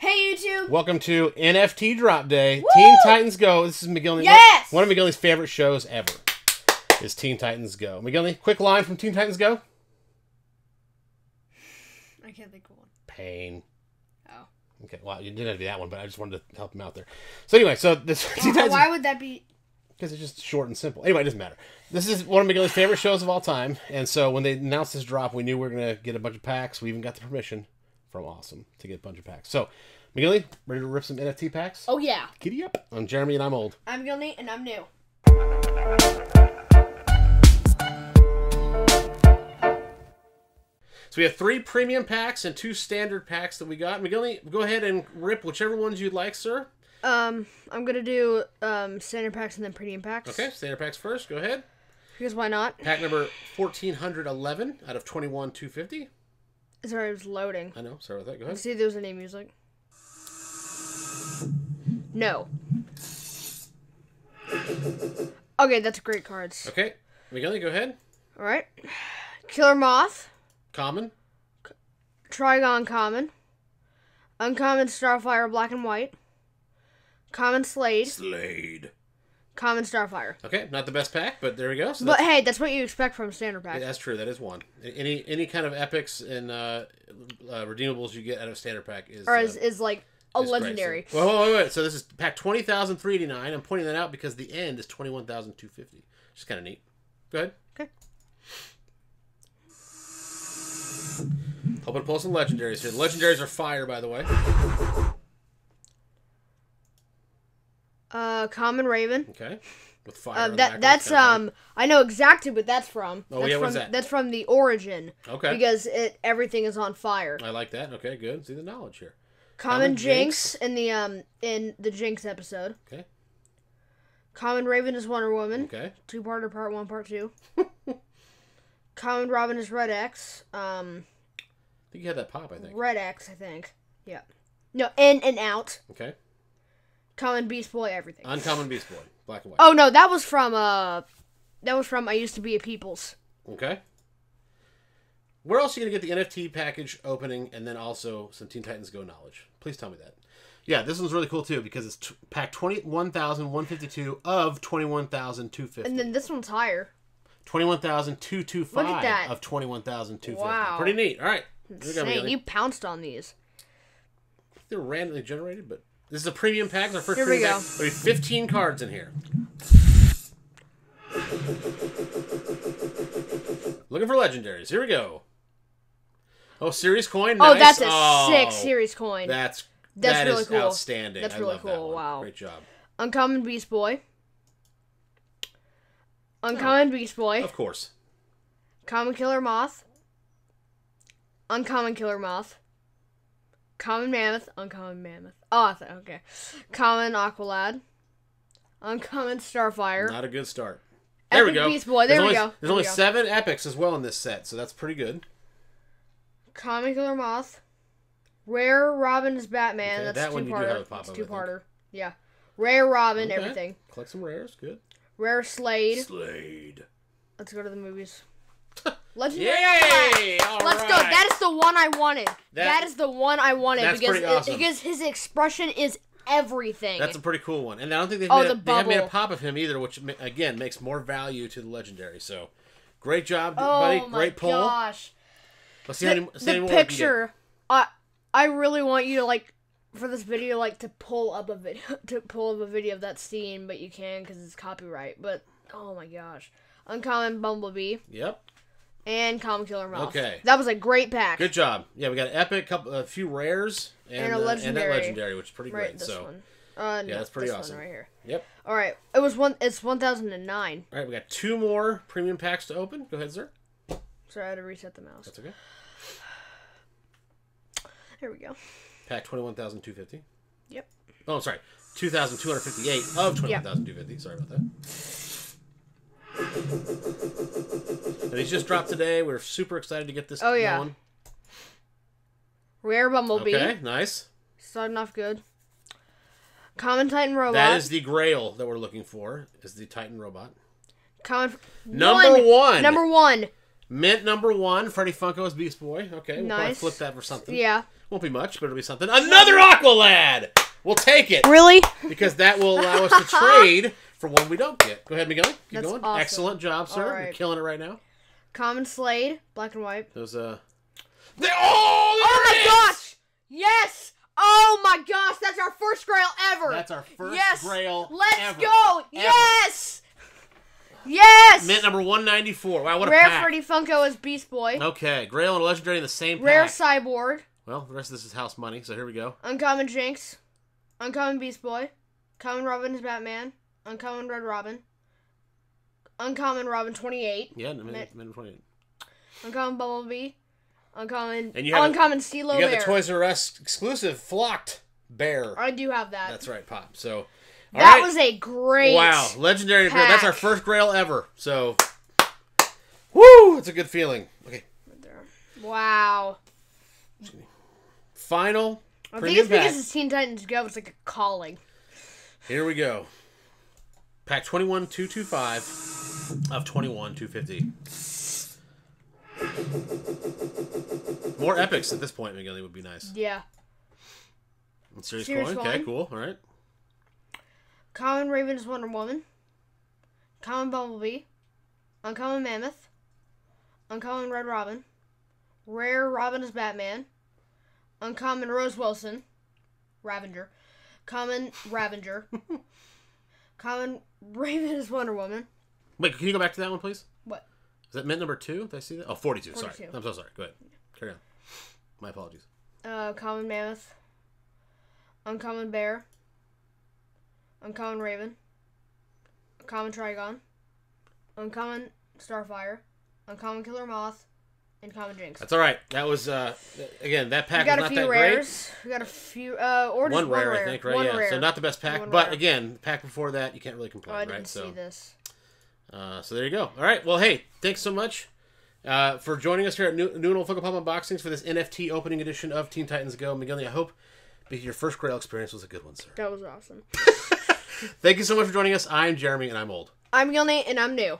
Hey YouTube. Welcome to NFT Drop Day. Woo! Teen Titans Go. This is McGillney. Yes! One of McGillney's favorite shows ever is Teen Titans Go. McGillney, quick line from Teen Titans Go. I can't think of one. Pain. Oh. Okay, well, you didn't have to do that one, but I just wanted to help him out there. So anyway, so this Teen Why, Titans why would that be? because it's just short and simple. Anyway, it doesn't matter. This is one of McGillney's favorite shows of all time, and so when they announced this drop, we knew we were gonna get a bunch of packs. We even got the permission from Awesome to get a bunch of packs. So, McGillney, ready to rip some NFT packs? Oh yeah. Giddy up! I'm Jeremy, and I'm old. I'm Gilney and I'm new. So we have three premium packs and two standard packs that we got. McGillney, go ahead and rip whichever ones you'd like, sir. Um, I'm gonna do um standard packs and then premium packs. Okay, standard packs first. Go ahead. Because why not? Pack number 1411 out of 21 250. Sorry, it was loading. I know, sorry about that. Go ahead. See, if there's any music. No. Okay, that's great cards. Okay, McGillney, go ahead. All right. Killer Moth, Common. Trigon Common, Uncommon Starfire Black and White, Common Slade, Slade. Common Starfire. Okay, not the best pack, but there we go. So But hey, that's what you expect from standard pack. that's true. That is one. Any any kind of epics and uh, uh, redeemables you get out of standard pack is Or uh, is, is like a is great. legendary. So, wait, wait, wait. So this is pack twenty thousand three eighty nine. I'm pointing that out because the end is twenty one thousand two fifty. Just kind of neat. Go ahead. Okay. Hoping to pull some legendaries here. The legendaries are fire, by the way. Uh, Common Raven. Okay. With fire. Uh, on the that that's um I know exactly what that's from. Oh, that's yeah, from, what is that? That's from the origin. Okay. Because it everything is on fire. I like that. Okay, good. See the knowledge here. Common, Common Jinx, in the um in the Jinx episode. Okay. Common Raven is Wonder Woman. Okay. Two parter, part one, part two. Common Robin is Red X. Um, I think you had that pop. I think. Red X, I think. Yeah. No, in and out. Okay. Common Beast Boy, everything. Uncommon Beast Boy, black and white. oh no, that was from uh, that was from I used to be a People's. Okay. Where else are you gonna get the NFT package opening and then also some Teen Titans Go knowledge? Please tell me that. Yeah, this one's really cool too because it's t- pack twenty one thousand one fifty two of twenty one thousand two fifty. And then this one's higher. Twenty one thousand two two five Look at that. of twenty one thousand two fifty. Wow. Pretty neat. All right. Here we go, Insane. You pounced on these. They're randomly generated, but this is a premium pack. Our first Here we premium go. pack. There'll be fifteen cards in here. Looking for legendaries. Here we go. Oh, series coin. Oh, that's a Oh, sick series coin. That's That's that really is cool. outstanding. That's I really that cool. one. Wow. Great job. Uncommon Beast Boy. Uncommon Beast Boy. Of course. Common Killer Moth. Uncommon Killer Moth. Common Mammoth. Uncommon Mammoth. Oh, okay. Common Aqualad. Uncommon Starfire. Not a good start. There we go. Beast Boy. There's There we only, go. There's There only go. seven epics as well in this set, so that's pretty good. Common Killer Moth. Rare Robin is Batman. Okay, That's that two one you do have a pop That's two think. parter. Yeah. Rare Robin, Okay. everything. Collect some rares. Good. Rare Slade. Slade. Let's go to the movies. Legendary. Yay! All Let's go. That is the one I wanted. That- that is the one I wanted That's because pretty it- because his expression is everything. That's a pretty cool one, and I don't think they've, Oh, made, the a, they haven't made a pop of him either, which again makes more value to the legendary. So, great job, oh buddy! my Great pull. gosh. Let's see The, many, see how the many more we can get. picture. I I really want you to like for this video like to pull up a video to pull up a video of that scene, but you can because it's copyright. But oh my gosh, uncommon bumblebee Yep. And common killer moth. Okay. that was a great pack. Good job. Yeah, we got an epic, couple, a few rares, and, And a uh, and that legendary. legendary, which is pretty Right, great. So, one. Uh, no, that's pretty this awesome. One right here. yep. All right, it was one. It's one thousand and nine. All right, we got two more premium packs to open. Go ahead, sir. Sorry, I had to reset the mouse. That's okay. Here we go. Pack twenty one thousand two fifty. Yep. Oh, I'm sorry, two thousand two hundred fifty eight of twenty one thousand two fifty. Sorry about that. These just dropped today. We're super excited to get this Oh, yeah. going. Rare bumblebee. Okay, nice. Starting off good. Common Titan robot. That is the Grail that we're looking for. Is the Titan robot Common. number one? Number one. mint number one. Freddy Funko is Beast Boy. Okay, we'll probably Nice. flip that for something. Yeah. Won't be much, but it'll be something. Another Aqualad! We'll take it Really? because that will allow us to trade for one we don't get. Go ahead, Miguel. Keep That's going. awesome. Excellent job, sir. All You're killing it right now. Common Slade, black and white. Those uh. They, oh, Oh my it is! gosh! Yes! Oh my gosh, that's our first grail ever! That's our first yes! grail Let's ever. go! Yes! Yes! Mint number 194. Wow, what a Rare pack. Freddy Funko is Beast Boy. Okay, Grail and Legendary in the same Rare pack. Cyborg. well, the rest of this is house money, so here we go. Uncommon Jinx. Uncommon Beast Boy. Common Robin is Batman. Uncommon Red Robin. Uncommon Robin 28. Yeah, mint 28. Uncommon Bumblebee. Uncommon. And you have a- uncommon Stilo You got Bear. the Toys R Us exclusive flocked bear. I do have that. That's right, Pop. So, all that right. was a great. wow, legendary Grail. That's our first Grail ever. So, woo, it's a good feeling. Okay, Wow. final I think it's because pack. it's Teen Titans Go. It's like a calling. Here we go. Pack 21 225 of 21 250. More epics at this point, Miguel, would be nice. Yeah. Series, Series coin. Okay, cool. All right. Common Raven is Wonder Woman. Common Bumblebee. Uncommon Mammoth. Uncommon Red Robin. Rare Robin is Batman. Uncommon Rose Wilson. Ravager. Common Ravager. Common Raven is Wonder Woman. Wait, can you go back to that one, please? What? Is that mint number two? Did I see that? Oh, 42. Sorry. I'm so sorry. Go ahead. Carry on. My apologies. Uh, common Mammoth. Uncommon Bear. Uncommon Raven. Common Trigon. Uncommon Starfire. Uncommon Killer Moth. And Common Jinx. That's all right. That was, uh, again, that pack. We got was a few rares. We got a few, uh, or great. just One rare, I think, right? One yeah. rare. So not the best pack, One but rare. again, the pack before that, you can't really Oh, complain, I didn't right? see So, this. Uh, so there you go. All right. Well, hey, thanks so much uh, for joining us here at New, New and Old Funko Pop Unboxings for this NFT opening edition of Teen Titans Go. Miguel, I hope your first Grail experience was a good one, sir. That was awesome. Thank you so much for joining us. I'm Jeremy, and I'm old. I'm Gilney, and I'm new.